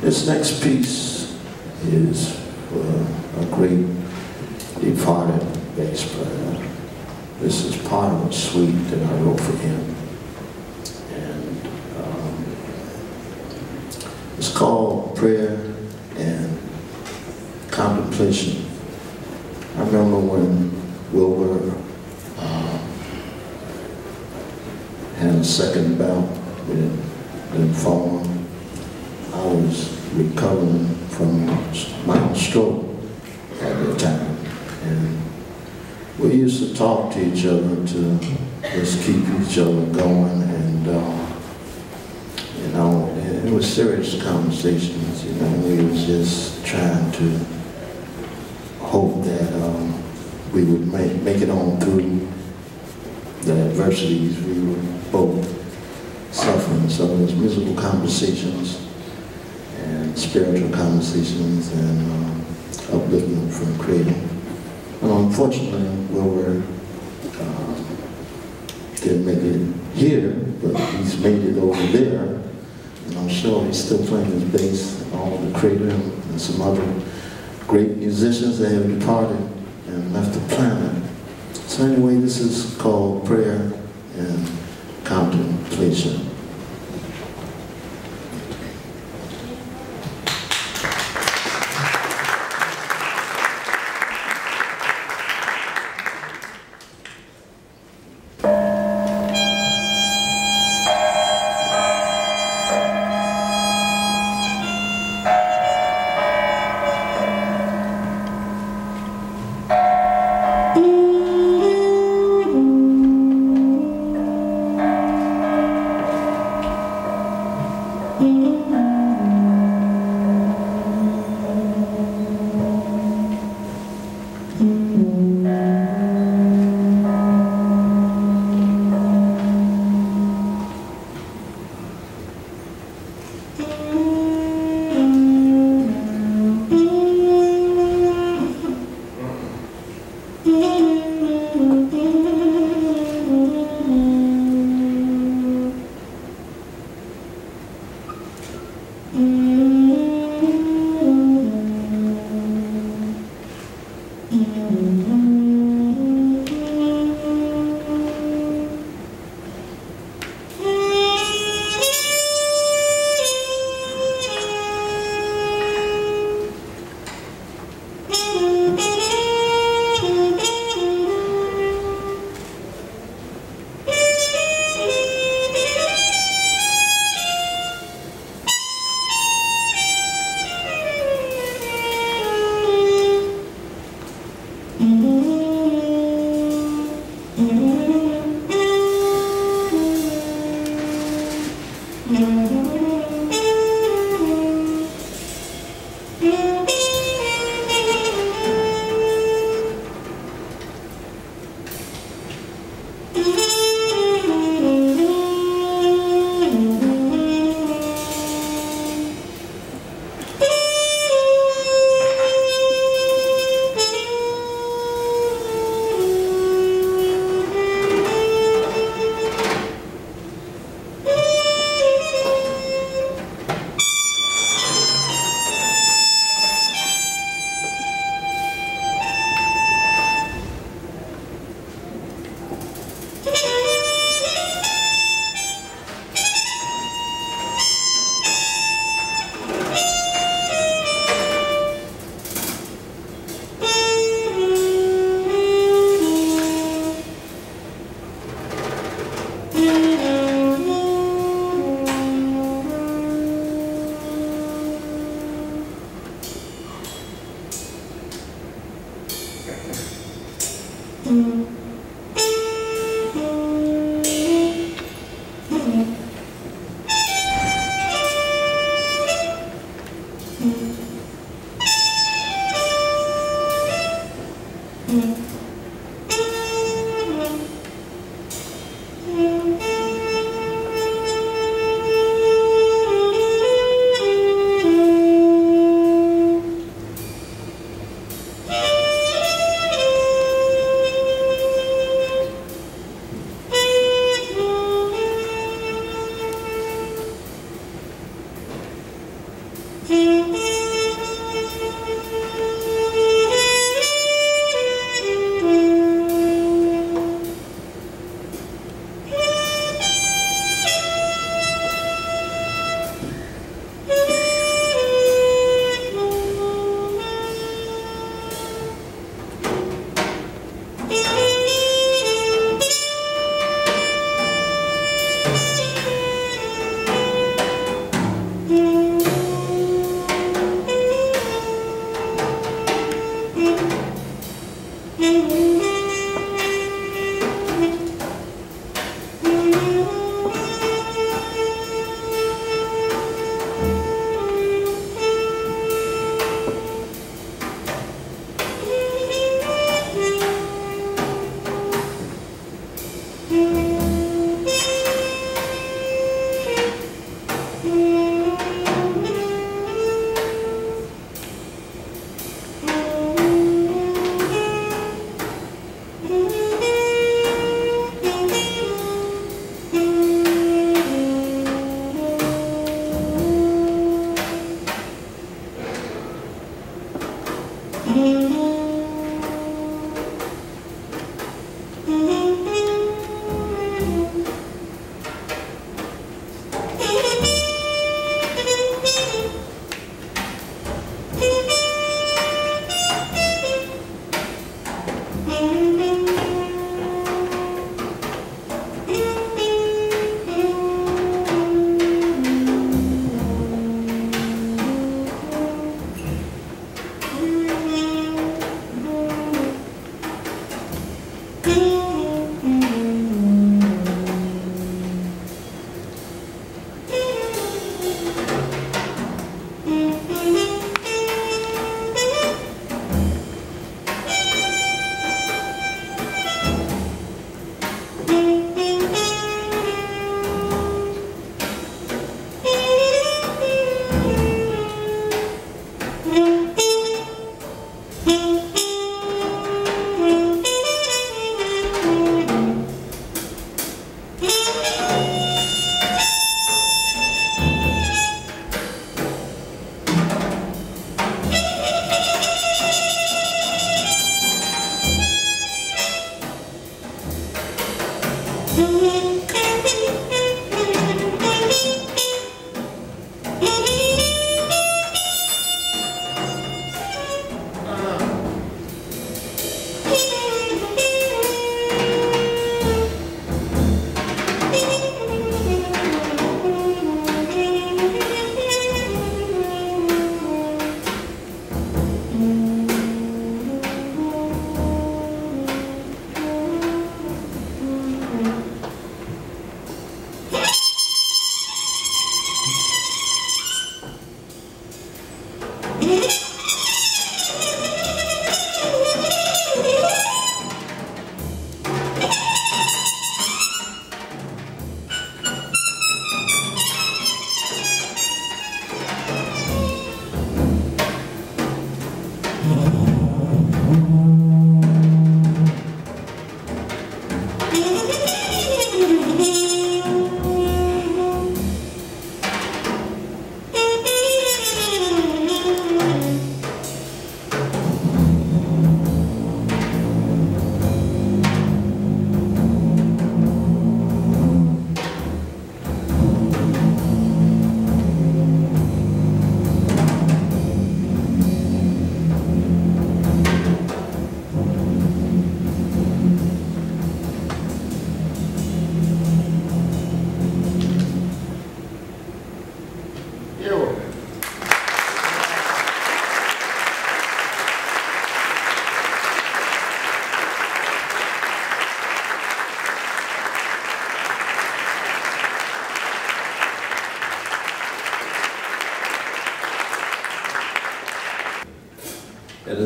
This next piece is uh, a great departed bass player. This is part of a suite that I wrote for him. And um, it's called Prayer and Contemplation. I remember when Wilbur uh, had a second bout with lymphoma. I was recovering from mild stroke at the time. And we used to talk to each other to just keep each other going. And, uh, you know, it, was serious conversations. You know, we was just trying to hope that um, we would make, make it on through the adversities we were both suffering. So it was miserable conversations spiritual conversations and um, uplifting from Creator. And unfortunately, Wilbur uh, didn't make it here, but he's made it over there. And I'm sure he's still playing his bass, all the Creator and some other great musicians that have departed and left the planet. So anyway, this is called Prayer and Contemplation. you. Mm-hmm.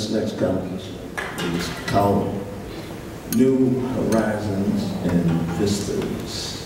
this next conversation is called New Horizons and Vistas.